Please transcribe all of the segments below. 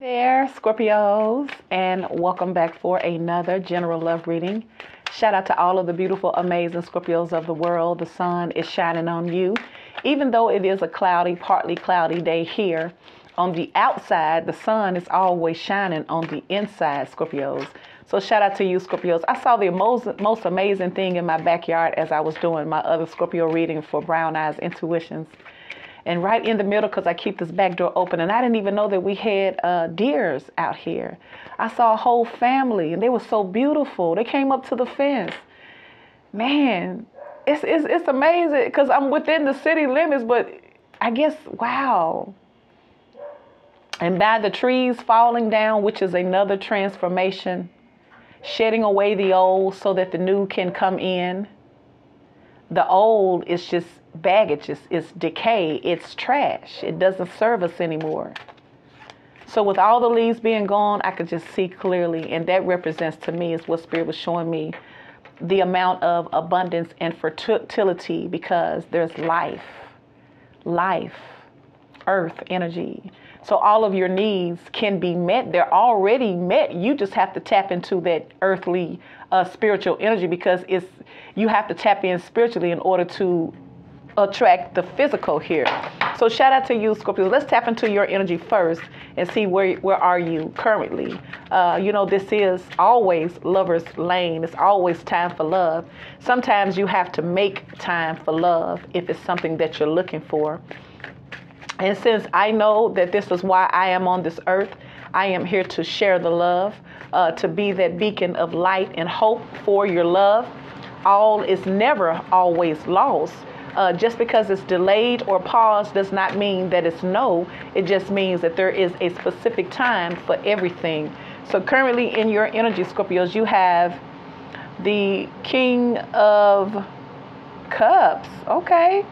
there, Scorpios, and welcome back for another general love reading. Shout out to all of the beautiful, amazing Scorpios of the world. The sun is shining on you. Even though it is a cloudy, partly cloudy day here, on the outside, the sun is always shining on the inside, Scorpios. So shout out to you, Scorpios. I saw the most, most amazing thing in my backyard as I was doing my other Scorpio reading for Brown Eyes Intuitions and right in the middle because I keep this back door open. And I didn't even know that we had uh, deers out here. I saw a whole family, and they were so beautiful. They came up to the fence. Man, it's it's, it's amazing because I'm within the city limits, but I guess wow. And by the trees falling down, which is another transformation, shedding away the old so that the new can come in. The old is just baggage, it's, it's decay, it's trash. It doesn't serve us anymore. So with all the leaves being gone, I could just see clearly, and that represents to me is what Spirit was showing me the amount of abundance and fertility because there's life, life, earth energy. So all of your needs can be met. They're already met. You just have to tap into that earthly, uh, spiritual energy because it's you have to tap in spiritually in order to attract the physical here. So shout out to you, Scorpio. Let's tap into your energy first and see where where are you currently. Uh, you know, this is always lover's lane. It's always time for love. Sometimes you have to make time for love if it's something that you're looking for. And since I know that this is why I am on this earth, I am here to share the love, uh, to be that beacon of light and hope for your love. All is never always lost uh, just because it's delayed or paused does not mean that it's no. It just means that there is a specific time for everything. So currently in your energy, Scorpios, you have the King of Cups. Okay.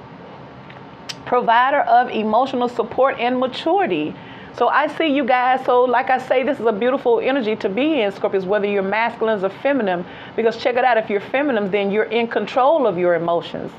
Provider of emotional support and maturity. So I see you guys. So, like I say, this is a beautiful energy to be in, Scorpios, whether you're masculine or feminine. Because check it out, if you're feminine, then you're in control of your emotions.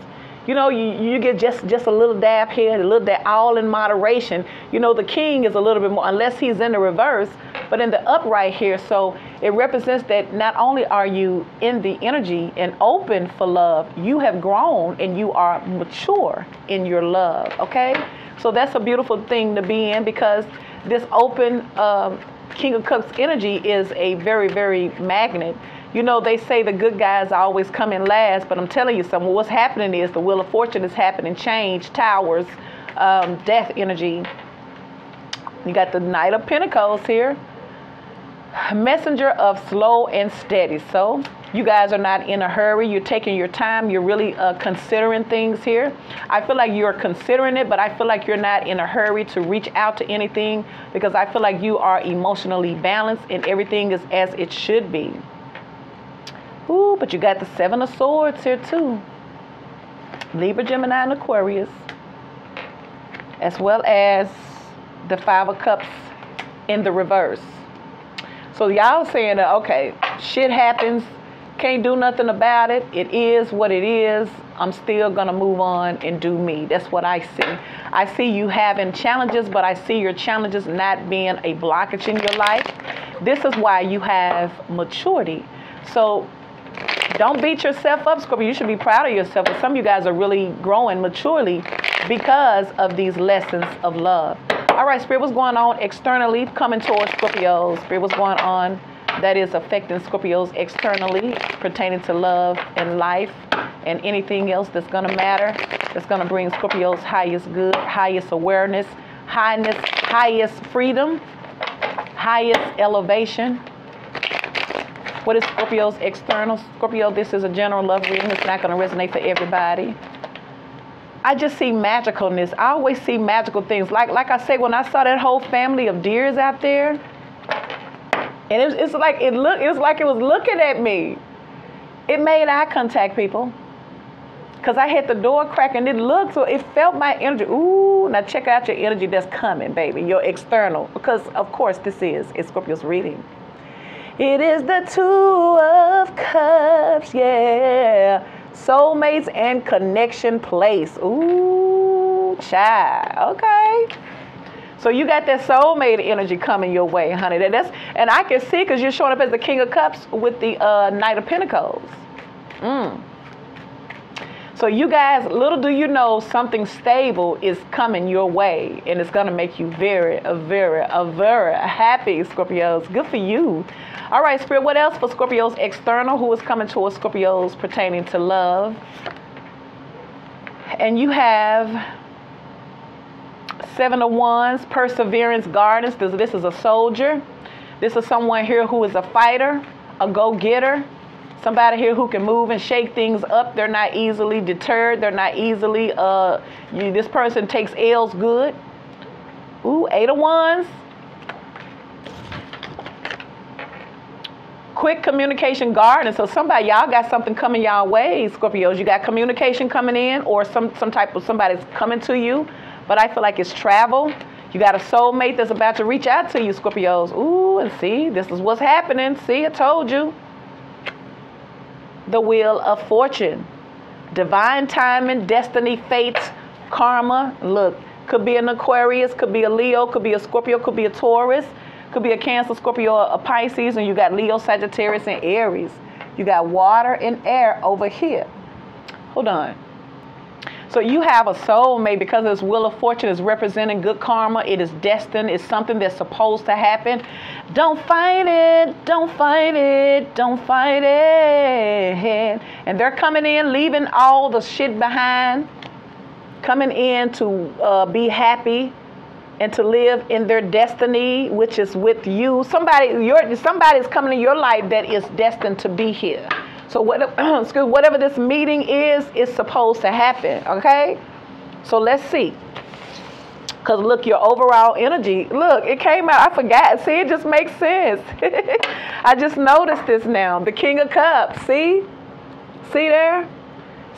You know, you, you get just, just a little dab here, a little dab, all in moderation. You know, the king is a little bit more, unless he's in the reverse, but in the upright here. So it represents that not only are you in the energy and open for love, you have grown and you are mature in your love, okay? So that's a beautiful thing to be in because this open um, King of Cups energy is a very, very magnet you know, they say the good guys always come in last, but I'm telling you something. What's happening is the wheel of fortune is happening. Change, towers, um, death energy. You got the Knight of Pentacles here. Messenger of slow and steady. So you guys are not in a hurry. You're taking your time. You're really uh, considering things here. I feel like you're considering it, but I feel like you're not in a hurry to reach out to anything because I feel like you are emotionally balanced and everything is as it should be. Ooh, but you got the Seven of Swords here too. Libra, Gemini, and Aquarius. As well as the Five of Cups in the reverse. So y'all saying that, okay, shit happens, can't do nothing about it. It is what it is. I'm still gonna move on and do me. That's what I see. I see you having challenges, but I see your challenges not being a blockage in your life. This is why you have maturity. So don't beat yourself up, Scorpio. You should be proud of yourself. But some of you guys are really growing maturely because of these lessons of love. All right, Spirit, what's going on externally coming towards Scorpios? Spirit, what's going on that is affecting Scorpios externally pertaining to love and life and anything else that's going to matter, that's going to bring Scorpios highest good, highest awareness, highness, highest freedom, highest elevation. What is Scorpio's external? Scorpio, this is a general love reading. It's not going to resonate for everybody. I just see magicalness. I always see magical things. Like like I say, when I saw that whole family of deers out there, and it's, it's like it look it was like it was looking at me. It made eye contact, people. Cause I hit the door crack and it looked so it felt my energy. Ooh, now check out your energy that's coming, baby. Your external. Because of course this is it's Scorpio's reading. It is the two of cups, yeah. Soulmates and connection place. Ooh, child. Okay. So you got that soulmate energy coming your way, honey. That, that's and I can see because you're showing up as the King of Cups with the uh, Knight of Pentacles. Mm. So you guys, little do you know, something stable is coming your way, and it's gonna make you very, a very, a very happy, Scorpios. Good for you. All right, Spirit. What else for Scorpios external? Who is coming towards Scorpios pertaining to love? And you have Seven of Wands, Perseverance Gardens. This, this is a soldier. This is someone here who is a fighter, a go-getter, somebody here who can move and shake things up. They're not easily deterred. They're not easily, uh, you, this person takes L's good. Ooh, Eight of Wands. Quick communication garden. So somebody, y'all got something coming y'all way, Scorpios. You got communication coming in or some, some type of somebody's coming to you. But I feel like it's travel. You got a soulmate that's about to reach out to you, Scorpios. Ooh, and see, this is what's happening. See, I told you the wheel of fortune. Divine timing, destiny, fate, karma. Look, could be an Aquarius, could be a Leo, could be a Scorpio, could be a Taurus, could be a Cancer, Scorpio, a Pisces, and you got Leo, Sagittarius, and Aries. You got water and air over here. Hold on. So you have a soulmate because this wheel of fortune is representing good karma. It is destined. It's something that's supposed to happen. Don't fight it. Don't fight it. Don't fight it. And they're coming in, leaving all the shit behind, coming in to uh, be happy and to live in their destiny, which is with you. Somebody, your, somebody's coming in your life that is destined to be here. So whatever, excuse, whatever this meeting is, is supposed to happen. Okay. So let's see. Cause look, your overall energy. Look, it came out. I forgot. See, it just makes sense. I just noticed this now. The King of Cups. See, see there.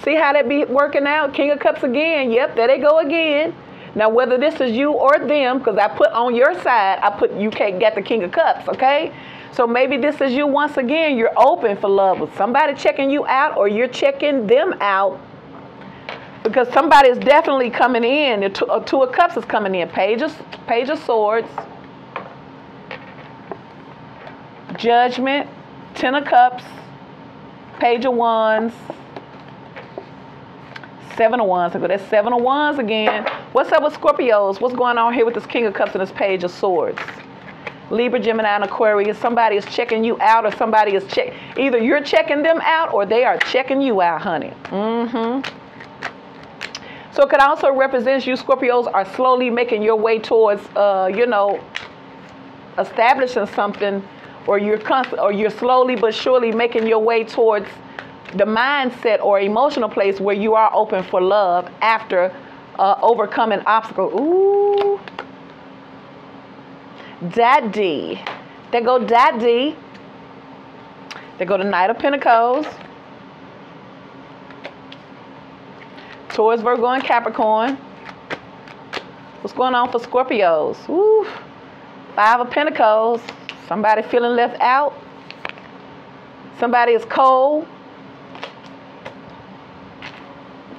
See how that be working out? King of Cups again. Yep, there they go again. Now, whether this is you or them, because I put on your side, I put you can't get the King of Cups. Okay. So maybe this is you once again, you're open for love with somebody checking you out or you're checking them out because somebody is definitely coming in. The two, uh, two of Cups is coming in. Page of, Page of Swords, Judgment, Ten of Cups, Page of Wands, Seven of Wands. So that's Seven of Wands again. What's up with Scorpios? What's going on here with this King of Cups and this Page of Swords? Libra, Gemini, and Aquarius, somebody is checking you out or somebody is check. Either you're checking them out or they are checking you out, honey. Mm-hmm. So it could also represent you Scorpios are slowly making your way towards, uh, you know, establishing something, or you're const- or you're slowly but surely making your way towards the mindset or emotional place where you are open for love after uh, overcoming obstacle. Ooh. Daddy. They go Daddy. They go to Knight of Pentacles. Taurus, Virgo, and Capricorn. What's going on for Scorpios? Five of Pentacles. Somebody feeling left out. Somebody is cold.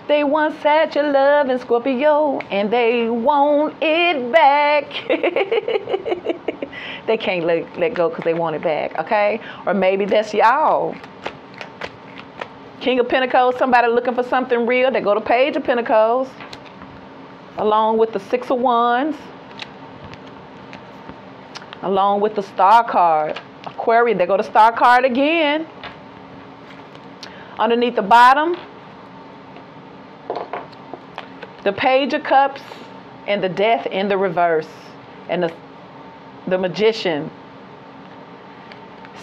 They once had your love in Scorpio and they want it back. they can't let, let go because they want it back, okay? Or maybe that's y'all. King of Pentacles, somebody looking for something real. They go to Page of Pentacles along with the Six of Wands, along with the Star card. Aquarius, they go to Star card again. Underneath the bottom, the Page of Cups and the Death in the reverse and the, the Magician.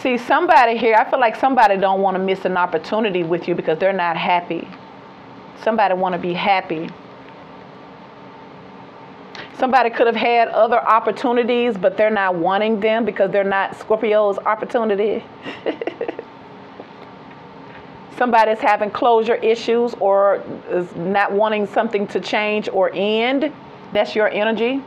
See, somebody here, I feel like somebody don't want to miss an opportunity with you because they're not happy. Somebody want to be happy. Somebody could have had other opportunities, but they're not wanting them because they're not Scorpio's opportunity. somebody's having closure issues or is not wanting something to change or end, that's your energy.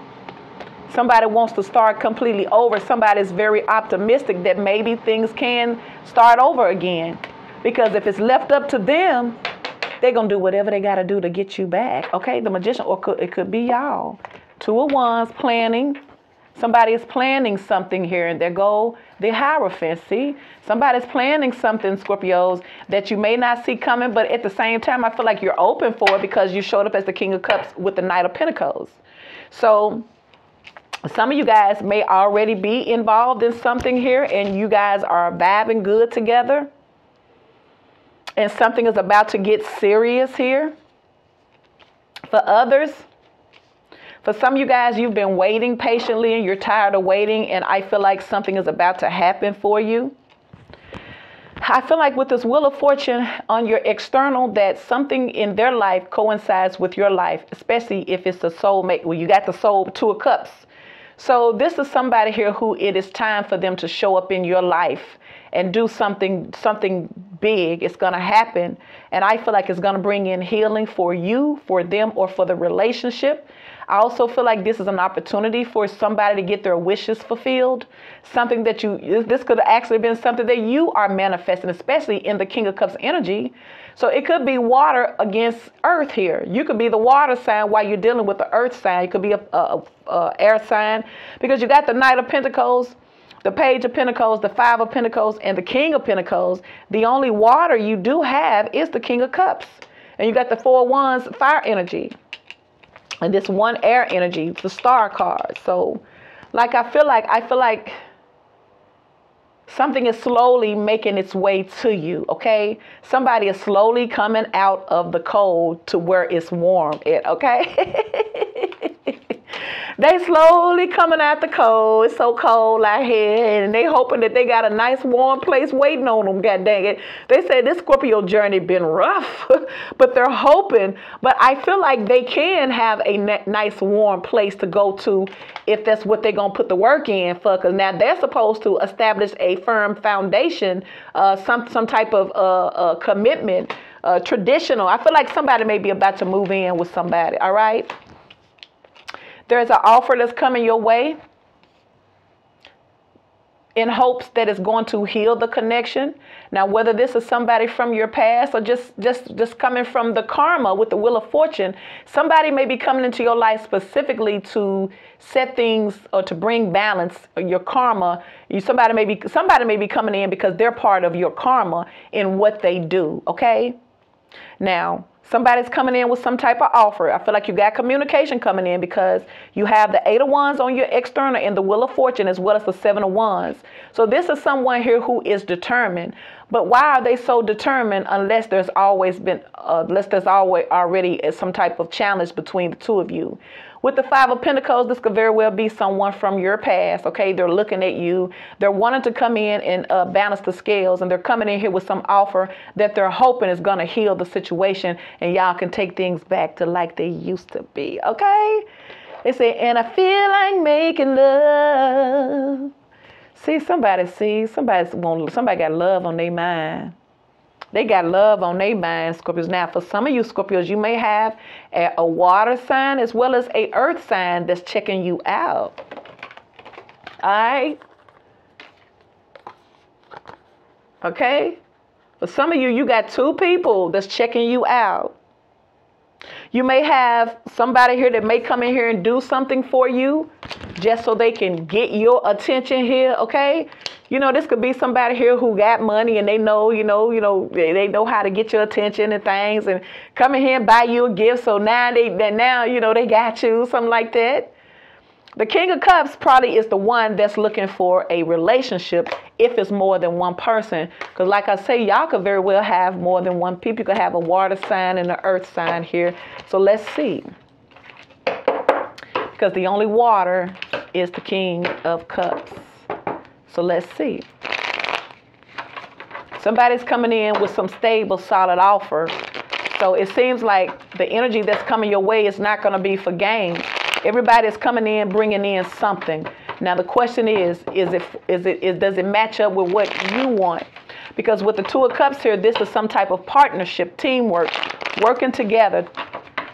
Somebody wants to start completely over. Somebody's very optimistic that maybe things can start over again. Because if it's left up to them, they're going to do whatever they got to do to get you back. Okay, the magician, or could, it could be y'all. Two of Wands, planning. Somebody is planning something here, and there go the Hierophant. See, somebody's planning something, Scorpios, that you may not see coming, but at the same time, I feel like you're open for it because you showed up as the King of Cups with the Knight of Pentacles. So, some of you guys may already be involved in something here, and you guys are vibing good together, and something is about to get serious here. For others, for some of you guys, you've been waiting patiently and you're tired of waiting, and I feel like something is about to happen for you. I feel like with this Wheel of Fortune on your external, that something in their life coincides with your life, especially if it's a soulmate. Well, you got the soul, Two of Cups. So, this is somebody here who it is time for them to show up in your life and do something something big. It's going to happen, and I feel like it's going to bring in healing for you, for them, or for the relationship. I also feel like this is an opportunity for somebody to get their wishes fulfilled. Something that you, this could have actually been something that you are manifesting, especially in the King of Cups energy. So it could be water against earth here. You could be the water sign while you're dealing with the earth sign. It could be a, a, a air sign because you got the Knight of Pentacles the Page of Pentacles, the Five of Pentacles, and the King of Pentacles, the only water you do have is the King of Cups. And you got the Four Wands, fire energy and this one air energy, the star card. So, like I feel like I feel like something is slowly making its way to you. Okay, somebody is slowly coming out of the cold to where it's warm. It okay. They slowly coming out the cold. It's so cold out here, and they hoping that they got a nice warm place waiting on them. God dang it! They say this Scorpio journey been rough, but they're hoping. But I feel like they can have a nice warm place to go to if that's what they're gonna put the work in for. Because now they're supposed to establish a firm foundation, uh, some some type of uh, uh, commitment. Uh, traditional. I feel like somebody may be about to move in with somebody. All right. There's an offer that's coming your way in hopes that it's going to heal the connection. Now, whether this is somebody from your past or just just just coming from the karma with the wheel of fortune, somebody may be coming into your life specifically to set things or to bring balance your karma. You somebody may be somebody may be coming in because they're part of your karma in what they do, okay? Now, somebody's coming in with some type of offer. I feel like you got communication coming in because you have the eight of wands on your external and the wheel of fortune as well as the seven of wands. So this is someone here who is determined. But why are they so determined unless there's always been, uh, unless there's always already some type of challenge between the two of you? With the Five of Pentacles, this could very well be someone from your past, okay? They're looking at you. They're wanting to come in and uh, balance the scales, and they're coming in here with some offer that they're hoping is going to heal the situation, and y'all can take things back to like they used to be, okay? They say, and I feel like making love. See, somebody see, somebody's want, somebody got love on their mind. They got love on their mind, Scorpios. Now, for some of you Scorpios, you may have a, water sign as well as a earth sign that's checking you out. All right? Okay? For some of you, you got two people that's checking you out. You may have somebody here that may come in here and do something for you just so they can get your attention here, okay? You know, this could be somebody here who got money and they know, you know, you know, they know how to get your attention and things and come in here and buy you a gift. So now they, they now, you know, they got you, something like that. The King of Cups probably is the one that's looking for a relationship if it's more than one person. Because, like I say, y'all could very well have more than one people. You could have a water sign and an earth sign here. So, let's see. Because the only water is the King of Cups. So, let's see. Somebody's coming in with some stable, solid offer. So, it seems like the energy that's coming your way is not going to be for gain Everybody's coming in, bringing in something. Now the question is, is it, is it, is, does it match up with what you want? Because with the Two of Cups here, this is some type of partnership, teamwork, working together,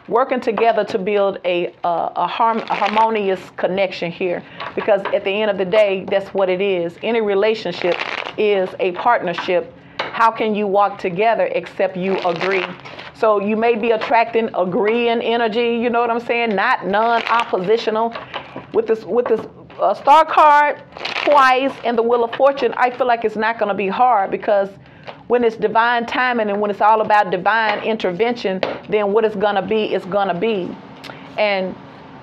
working together to build a, uh, a, harm, a harmonious connection here. Because at the end of the day, that's what it is. Any relationship is a partnership. How can you walk together except you agree? So you may be attracting agreeing energy, you know what I'm saying? Not non-oppositional. With this with this uh, star card twice and the wheel of fortune, I feel like it's not going to be hard because when it's divine timing and when it's all about divine intervention, then what it's going to be is going to be. And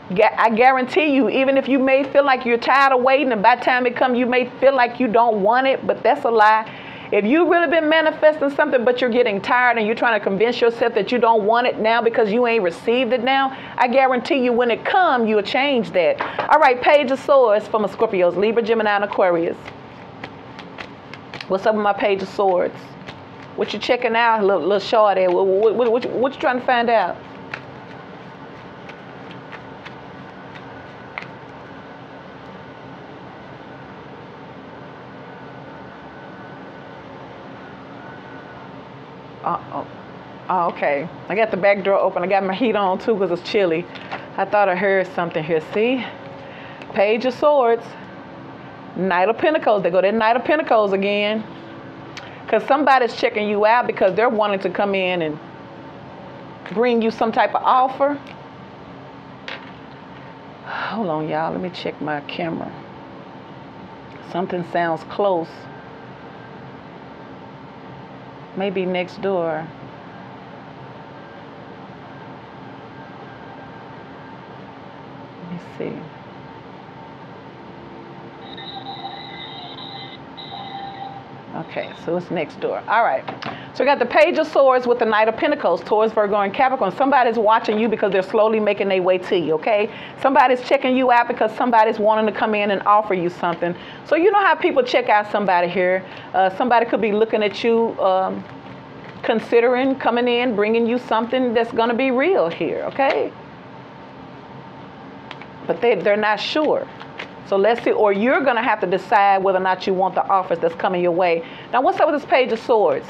I guarantee you, even if you may feel like you're tired of waiting, and by the time it comes, you may feel like you don't want it, but that's a lie. If you've really been manifesting something, but you're getting tired and you're trying to convince yourself that you don't want it now because you ain't received it now, I guarantee you when it comes, you'll change that. All right, Page of Swords from a Scorpios, Libra, Gemini, and Aquarius. What's up with my Page of Swords? What you checking out, little, little shorty? What, what, what, what, what you trying to find out? Uh, oh, oh, okay. I got the back door open. I got my heat on too because it's chilly. I thought I heard something here. See? Page of Swords. Knight of Pentacles. They go to Knight of Pentacles again. Because somebody's checking you out because they're wanting to come in and bring you some type of offer. Hold on, y'all. Let me check my camera. Something sounds close maybe next door. Let me see. Okay, so it's next door. All right. So we got the Page of Swords with the Knight of Pentacles, Taurus, Virgo, and Capricorn. Somebody's watching you because they're slowly making their way to you, okay? Somebody's checking you out because somebody's wanting to come in and offer you something. So you know how people check out somebody here. Uh, somebody could be looking at you, um, considering coming in, bringing you something that's going to be real here, okay? But they, they're not sure. So let's see, or you're going to have to decide whether or not you want the offers that's coming your way. Now, what's up with this Page of Swords?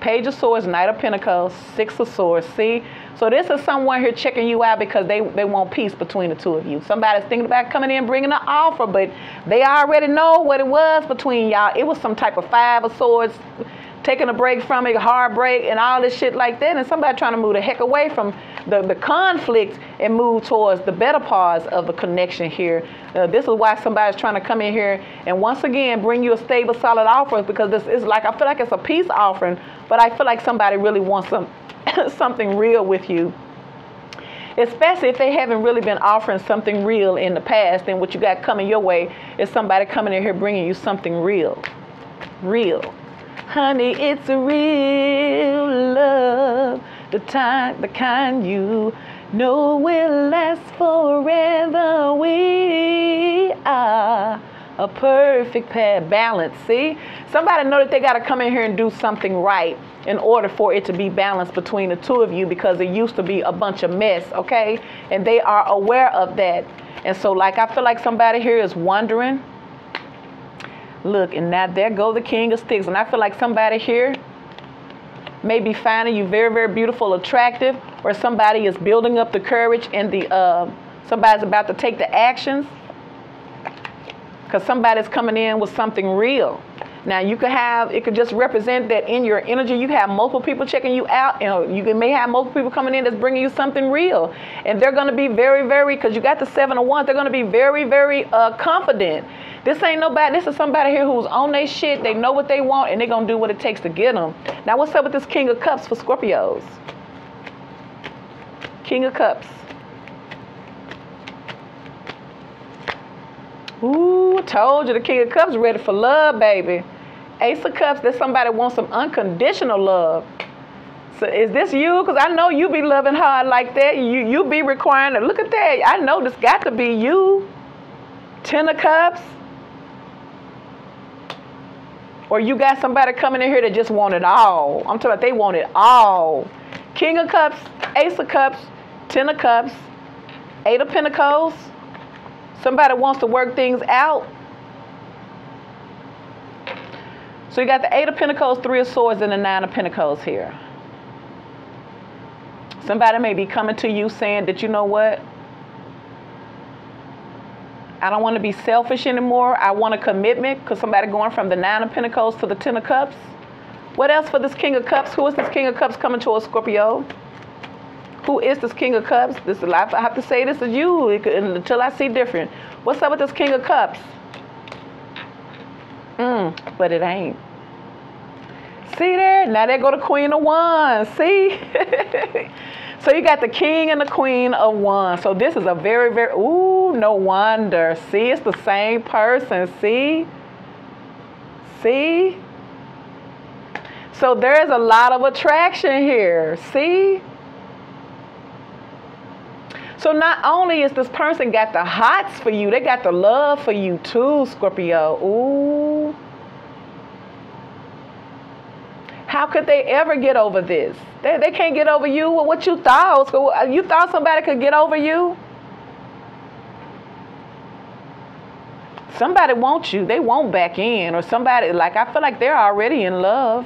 Page of Swords, Knight of Pentacles, Six of Swords. See? So this is someone here checking you out because they, they want peace between the two of you. Somebody's thinking about coming in, bringing an offer, but they already know what it was between y'all. It was some type of Five of Swords taking a break from it, heartbreak, and all this shit like that. And somebody trying to move the heck away from the, the conflict and move towards the better parts of the connection here. Uh, this is why somebody's trying to come in here and once again bring you a stable, solid offer because this is like, I feel like it's a peace offering, but I feel like somebody really wants some, something real with you especially if they haven't really been offering something real in the past then what you got coming your way is somebody coming in here bringing you something real real Honey, it's a real love, the time, the kind you know will last forever. We are a perfect pair, balance. See, somebody know that they got to come in here and do something right in order for it to be balanced between the two of you because it used to be a bunch of mess, okay? And they are aware of that. And so, like, I feel like somebody here is wondering Look, and now there go the king of sticks. And I feel like somebody here may be finding you very, very beautiful, attractive, or somebody is building up the courage and the uh, somebody's about to take the actions because somebody's coming in with something real. Now you could have it could just represent that in your energy you have multiple people checking you out. You you may have multiple people coming in that's bringing you something real, and they're going to be very, very because you got the seven of wands. They're going to be very, very uh, confident this ain't nobody. This is somebody here who's on their shit. They know what they want, and they're gonna do what it takes to get them. Now, what's up with this King of Cups for Scorpios? King of Cups. Ooh, told you the King of Cups ready for love, baby. Ace of Cups, there's somebody wants some unconditional love. So is this you? Because I know you be loving hard like that. You you be requiring to look at that. I know this got to be you. Ten of Cups. Or you got somebody coming in here that just want it all. I'm talking about they want it all. King of Cups, Ace of Cups, Ten of Cups, Eight of Pentacles. Somebody wants to work things out. So you got the Eight of Pentacles, Three of Swords, and the Nine of Pentacles here. Somebody may be coming to you saying that, you know what? I don't want to be selfish anymore. I want a commitment because somebody going from the Nine of Pentacles to the Ten of Cups. What else for this King of Cups? Who is this King of Cups coming to a Scorpio? Who is this King of Cups? This is life. I have to say this is you until I see different. What's up with this King of Cups? Mm, but it ain't. See there? Now they go to Queen of Wands. See? so you got the King and the Queen of Wands. So this is a very, very, ooh, no wonder. See, it's the same person. See? See? So there's a lot of attraction here. See? So not only is this person got the hots for you, they got the love for you too, Scorpio. Ooh. How could they ever get over this? They, they can't get over you what you thought. Uh, you thought somebody could get over you? Somebody wants you. They won't back in. Or somebody, like, I feel like they're already in love.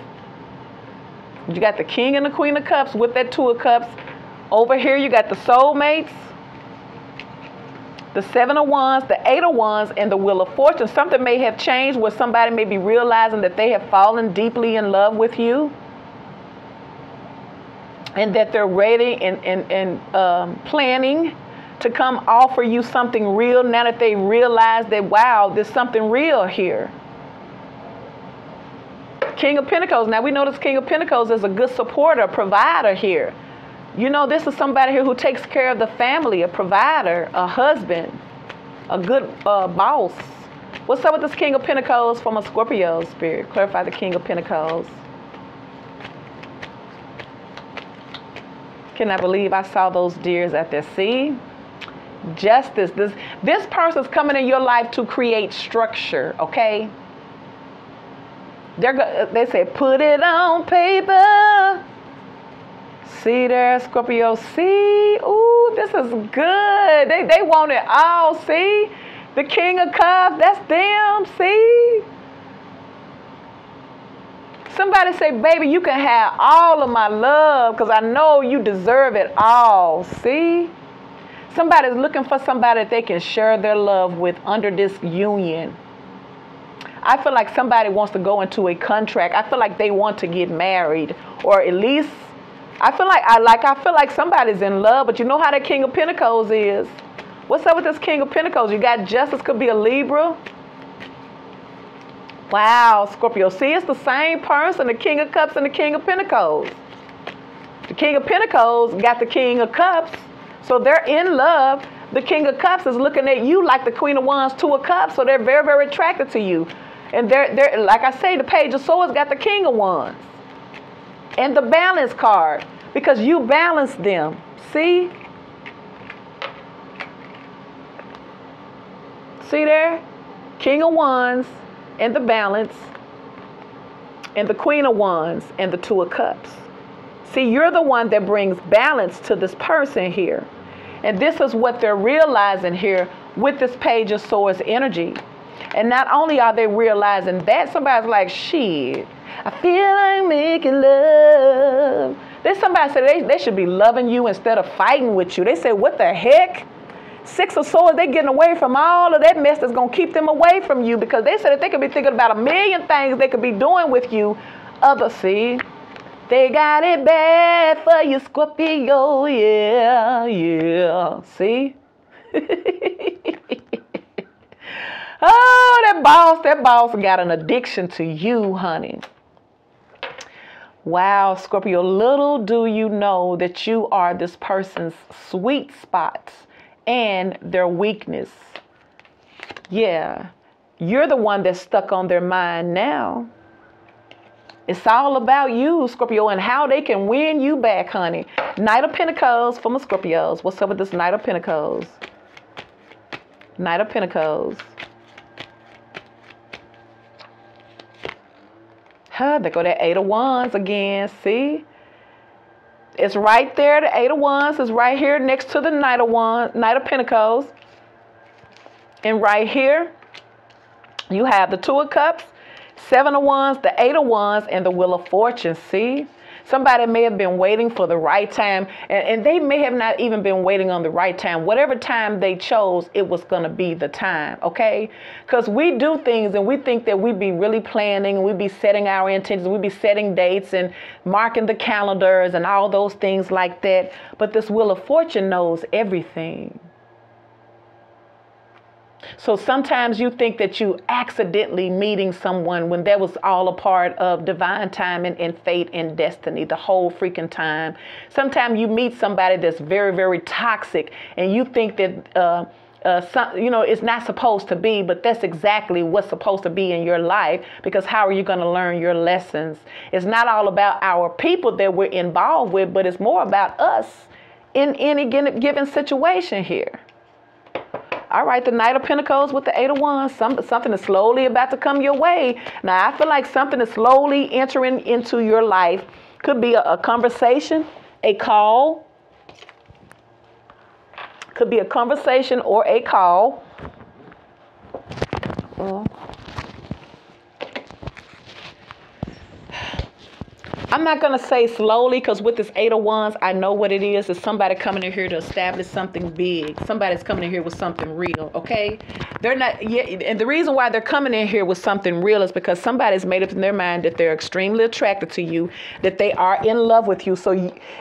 You got the king and the queen of cups with that two of cups. Over here, you got the soulmates the seven of wands, the eight of wands, and the wheel of fortune. Something may have changed where somebody may be realizing that they have fallen deeply in love with you and that they're ready and, and, and um, planning to come offer you something real now that they realize that, wow, there's something real here. King of Pentacles. Now we know this King of Pentacles is a good supporter, provider here. You know, this is somebody here who takes care of the family, a provider, a husband, a good uh, boss. What's up with this King of Pentacles from a Scorpio spirit? Clarify the King of Pentacles. Can I believe I saw those deers at their sea? Justice. This this person's coming in your life to create structure. Okay. They're they say put it on paper. See there, Scorpio. See, ooh, this is good. They, they want it all. See, the King of Cups, that's them. See. Somebody say, baby, you can have all of my love because I know you deserve it all. See? Somebody's looking for somebody they can share their love with under this union. I feel like somebody wants to go into a contract. I feel like they want to get married or at least I feel like I like I feel like somebody's in love, but you know how that King of Pentacles is. What's up with this King of Pentacles? You got Justice could be a Libra. Wow, Scorpio. See, it's the same person, the King of Cups and the King of Pentacles. The King of Pentacles got the King of Cups, so they're in love. The King of Cups is looking at you like the Queen of Wands, Two of Cups, so they're very, very attracted to you. And they're, they're like I say, the Page of Swords got the King of Wands and the balance card because you balance them. See? See there? King of Wands and the balance, and the Queen of Wands and the Two of Cups. See, you're the one that brings balance to this person here. And this is what they're realizing here with this Page of Swords energy. And not only are they realizing that, somebody's like, shit, I feel like making love. Then somebody said they, they should be loving you instead of fighting with you. They said, what the heck? Six of Swords, they're getting away from all of that mess that's going to keep them away from you because they said that they could be thinking about a million things they could be doing with you. Other, see, they got it bad for you, Scorpio. Yeah, yeah. See? oh, that boss, that boss got an addiction to you, honey. Wow, Scorpio, little do you know that you are this person's sweet spots and their weakness. Yeah, you're the one that's stuck on their mind now. It's all about you, Scorpio, and how they can win you back, honey. Knight of Pentacles from the Scorpios. What's up with this Knight of Pentacles? Knight of Pentacles. Huh, there go that Eight of Wands again. See? It's right there. The Eight of Wands is right here next to the Knight of Wands, Knight of Pentacles. And right here, you have the Two of Cups, Seven of Wands, the Eight of Wands, and the Wheel of Fortune. See? Somebody may have been waiting for the right time, and, and they may have not even been waiting on the right time. Whatever time they chose, it was going to be the time, okay? Because we do things and we think that we'd be really planning and we be setting our intentions, we'd be setting dates and marking the calendars and all those things like that. But this Wheel of Fortune knows everything. So sometimes you think that you accidentally meeting someone when that was all a part of divine timing and fate and destiny the whole freaking time. Sometimes you meet somebody that's very, very toxic and you think that, uh, uh, some, you know, it's not supposed to be, but that's exactly what's supposed to be in your life because how are you going to learn your lessons? It's not all about our people that we're involved with, but it's more about us in any given situation here. All right, the Knight of Pentacles with the Eight of Wands. Some, something is slowly about to come your way. Now, I feel like something is slowly entering into your life. Could be a, a conversation, a call. Could be a conversation or a call. Uh, I'm not going to say slowly because with this Eight of Wands, I know what it is. It's somebody coming in here to establish something big. Somebody's coming in here with something real, okay? They're not, yeah, and the reason why they're coming in here with something real is because somebody's made up in their mind that they're extremely attracted to you, that they are in love with you. So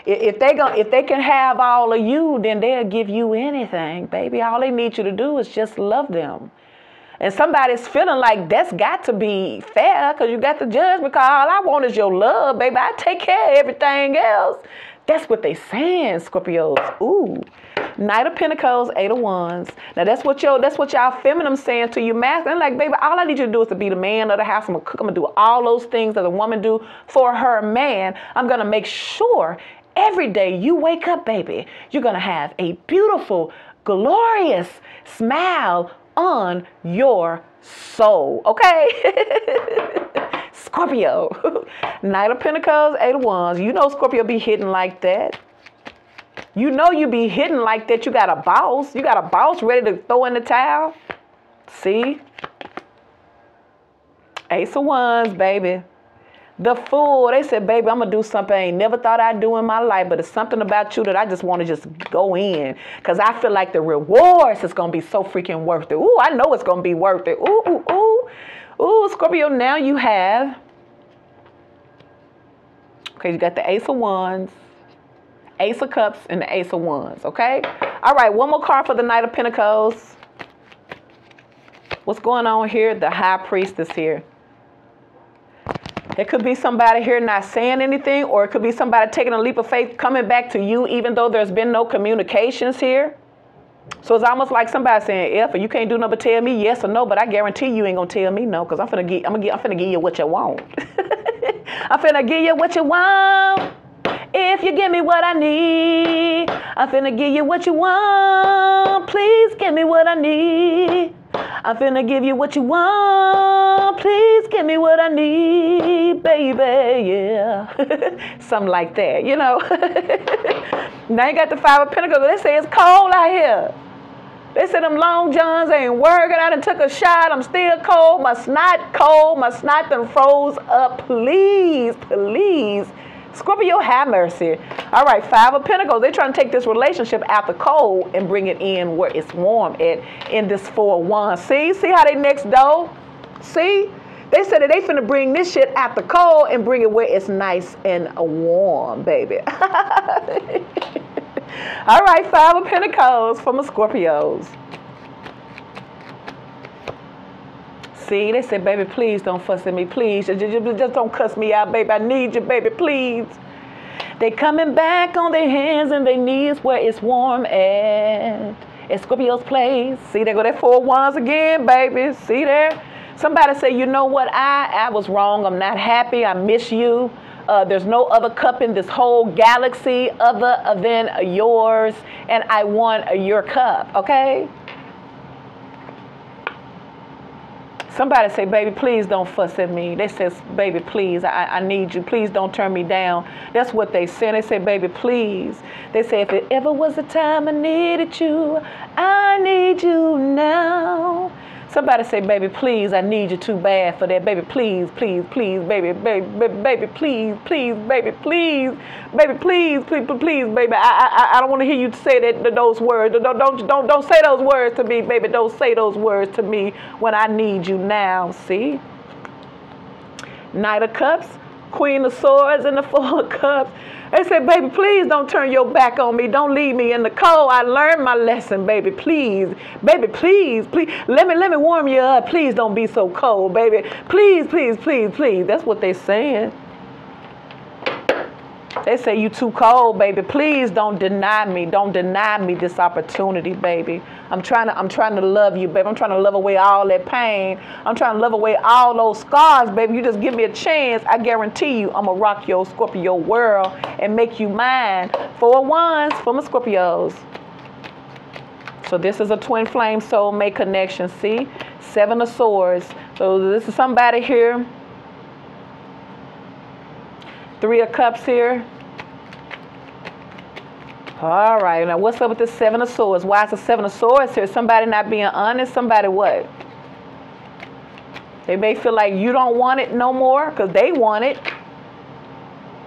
if they go, if they can have all of you, then they'll give you anything, baby. All they need you to do is just love them and somebody's feeling like that's got to be fair because you got to judge because all I want is your love, baby. I take care of everything else. That's what they saying, Scorpios. Ooh. Knight of Pentacles, Eight of Wands. Now that's what your that's what y'all feminine saying to you masculine. Like, baby, all I need you to do is to be the man of the house. I'm gonna cook, I'm gonna do all those things that a woman do for her man. I'm gonna make sure every day you wake up, baby, you're gonna have a beautiful, glorious smile on your soul, okay? Scorpio, Knight of Pentacles, Eight of Wands. You know Scorpio be hitting like that. You know you be hitting like that. You got a boss. You got a boss ready to throw in the towel. See? Ace of Wands, baby. The fool, they said, baby, I'm gonna do something I ain't never thought I'd do in my life, but it's something about you that I just want to just go in. Cause I feel like the rewards is gonna be so freaking worth it. Ooh, I know it's gonna be worth it. Ooh, ooh, ooh. Ooh, Scorpio, now you have. Okay, you got the Ace of Wands, Ace of Cups, and the Ace of Wands, okay? All right, one more card for the Knight of Pentacles. What's going on here? The High Priestess here. It could be somebody here not saying anything, or it could be somebody taking a leap of faith coming back to you, even though there's been no communications here. So it's almost like somebody saying, "If you can't do nothing but tell me yes or no," but I guarantee you ain't gonna tell me no, cause I'm gonna get, I'm gonna get, I'm gonna give you what you want. I'm finna give you what you want. If you give me what I need, I'm finna give you what you want. Please give me what I need. I'm finna give you what you want. Please give me what I need, baby. Yeah. Something like that, you know. now you got the five of pentacles. They say it's cold out here. They said them long johns ain't working. I done took a shot. I'm still cold. My snot cold. My snot done froze up. Please, please Scorpio, have mercy. All right, Five of Pentacles. They're trying to take this relationship out the cold and bring it in where it's warm at in this Four of Wands. See? See how they next door? See? They said that they finna bring this shit out the cold and bring it where it's nice and warm, baby. All right, Five of Pentacles from the Scorpios. See, they said, baby, please don't fuss at me. Please, just, just don't cuss me out, baby. I need you, baby, please. They coming back on their hands and their knees where it's warm at. At Scorpio's place. See, they go there four wands again, baby. See there? Somebody say, you know what? I, I was wrong. I'm not happy. I miss you. Uh, there's no other cup in this whole galaxy other than yours. And I want your cup, okay? Somebody say, baby, please don't fuss at me. They says, baby, please, I, I need you. Please don't turn me down. That's what they say. They say, baby, please. They say, if it ever was a time I needed you, I need you now. Somebody say, baby, please, I need you too bad for that. Baby, please, please, please, baby, baby, baby, baby please, please, baby, please, baby, please, please, please, baby. I, I, I don't want to hear you say that those words. Don't, don't, don't, don't say those words to me, baby. Don't say those words to me when I need you now. See? Knight of Cups, Queen of Swords, and the Four of Cups. They said, baby, please don't turn your back on me. Don't leave me in the cold. I learned my lesson, baby. Please. Baby, please, please. Let me let me warm you up. Please don't be so cold, baby. Please, please, please, please. That's what they're saying. They say you too cold, baby. Please don't deny me. Don't deny me this opportunity, baby. I'm trying to I'm trying to love you, baby. I'm trying to love away all that pain. I'm trying to love away all those scars, baby. You just give me a chance. I guarantee you I'm gonna rock your Scorpio world and make you mine. Four wands for my Scorpios. So this is a twin flame soulmate connection. See? Seven of swords. So this is somebody here. Three of cups here. All right, now what's up with the Seven of Swords? Why is the Seven of Swords here? Somebody not being honest? Somebody what? They may feel like you don't want it no more because they want it.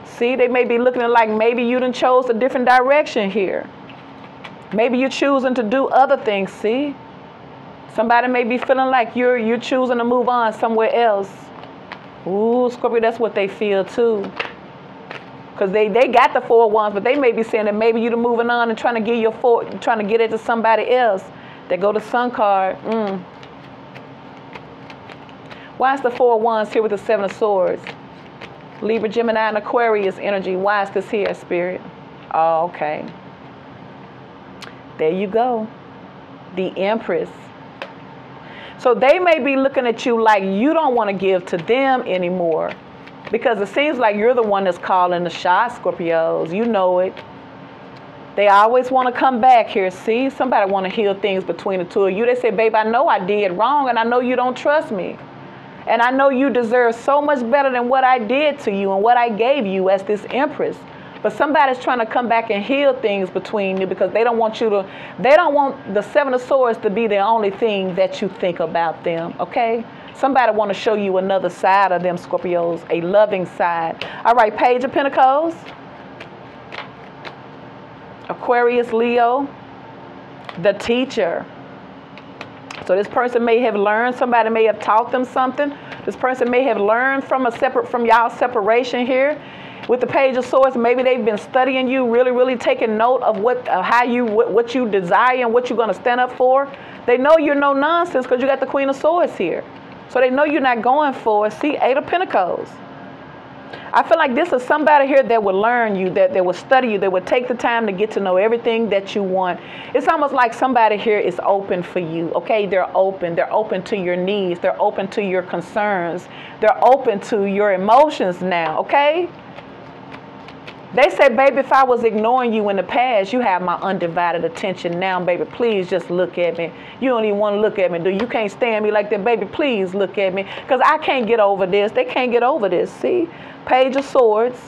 See, they may be looking like maybe you done chose a different direction here. Maybe you're choosing to do other things, see? Somebody may be feeling like you're you're choosing to move on somewhere else. Ooh, Scorpio, that's what they feel too because they, they got the four wands, but they may be saying that maybe you're moving on and trying to get your four, trying to get it to somebody else. They go to Sun card. Mm. Why is the four wands here with the seven of swords? Libra, Gemini, and Aquarius energy. Why is this here, Spirit? Oh, okay. There you go. The Empress. So they may be looking at you like you don't want to give to them anymore because it seems like you're the one that's calling the shots, Scorpios. You know it. They always want to come back here. See, somebody want to heal things between the two of you. They say, babe, I know I did wrong and I know you don't trust me. And I know you deserve so much better than what I did to you and what I gave you as this empress. But somebody's trying to come back and heal things between you because they don't want you to, they don't want the Seven of Swords to be the only thing that you think about them, okay? Somebody want to show you another side of them Scorpios, a loving side. All right, Page of Pentacles. Aquarius, Leo, the teacher. So this person may have learned, somebody may have taught them something. This person may have learned from a separate from y'all separation here. With the page of swords, maybe they've been studying you, really, really taking note of what, uh, how you, what, what you desire and what you're going to stand up for. They know you're no nonsense because you got the Queen of Swords here. So they know you're not going for. See, Eight of Pentacles. I feel like this is somebody here that will learn you, that, that will study you, that will take the time to get to know everything that you want. It's almost like somebody here is open for you, okay? They're open. They're open to your needs. They're open to your concerns. They're open to your emotions now, okay? They said, baby, if I was ignoring you in the past, you have my undivided attention now, baby. Please just look at me. You don't even want to look at me, do you? can't stand me like that, baby. Please look at me. Because I can't get over this. They can't get over this. See? Page of Swords.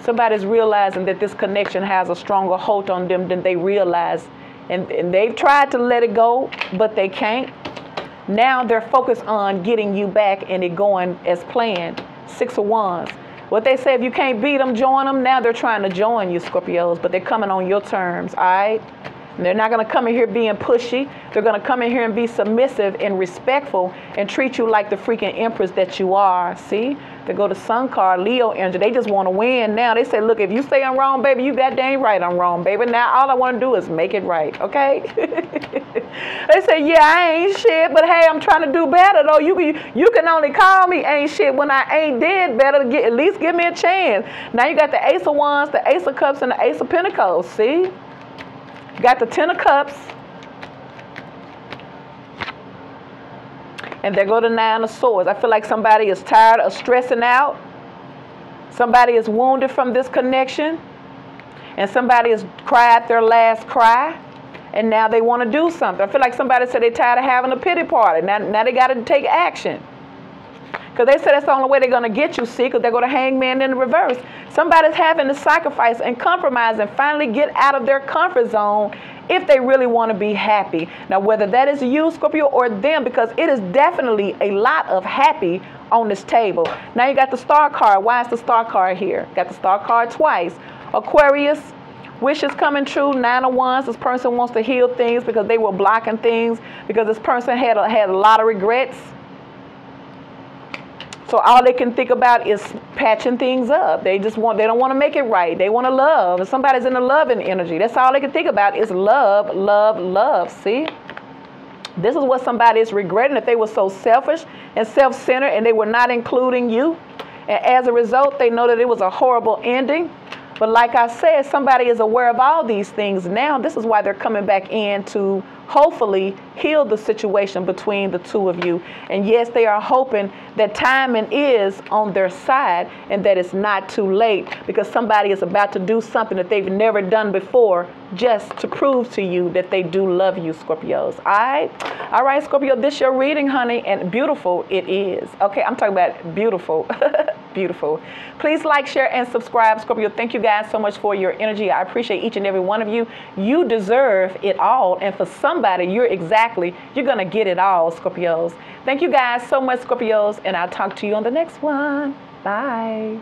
Somebody's realizing that this connection has a stronger hold on them than they realize. And, and they've tried to let it go, but they can't. Now they're focused on getting you back and it going as planned. Six of Wands. What they say, if you can't beat them, join them. Now they're trying to join you, Scorpios, but they're coming on your terms, all right? They're not going to come in here being pushy. They're going to come in here and be submissive and respectful and treat you like the freaking empress that you are. See? They go to Sun card, Leo energy. They just want to win now. They say, look, if you say I'm wrong, baby, you got dang right I'm wrong, baby. Now all I want to do is make it right, okay? they say, yeah, I ain't shit, but hey, I'm trying to do better though. You can, you can only call me ain't shit when I ain't dead better. Get, at least give me a chance. Now you got the Ace of Wands, the Ace of Cups, and the Ace of Pentacles. See? Got the Ten of Cups. And there go the Nine of Swords. I feel like somebody is tired of stressing out. Somebody is wounded from this connection. And somebody has cried their last cry. And now they want to do something. I feel like somebody said they're tired of having a pity party. Now, now they got to take action. Because they said that's the only way they're going to get you, see, because they're going to hang man in the reverse. Somebody's having to sacrifice and compromise and finally get out of their comfort zone if they really want to be happy. Now, whether that is you, Scorpio, or them, because it is definitely a lot of happy on this table. Now you got the star card. Why is the star card here? Got the star card twice. Aquarius, wishes coming true. Nine of Wands. This person wants to heal things because they were blocking things because this person had a, had a lot of regrets. So all they can think about is patching things up. They just want they don't want to make it right. They want to love. Somebody's in the loving energy, that's all they can think about is love, love, love. See? This is what somebody is regretting that they were so selfish and self-centered and they were not including you. And as a result, they know that it was a horrible ending. But like I said, somebody is aware of all these things now. This is why they're coming back in to hopefully heal the situation between the two of you. And yes, they are hoping that timing is on their side and that it's not too late because somebody is about to do something that they've never done before just to prove to you that they do love you, Scorpios. All right? All right, Scorpio, this your reading, honey, and beautiful it is. Okay, I'm talking about beautiful. beautiful. Please like, share, and subscribe, Scorpio. Thank you guys so much for your energy. I appreciate each and every one of you. You deserve it all. And for somebody, you're exactly, you're going to get it all, Scorpios. Thank you guys so much, Scorpios. And I'll talk to you on the next one. Bye.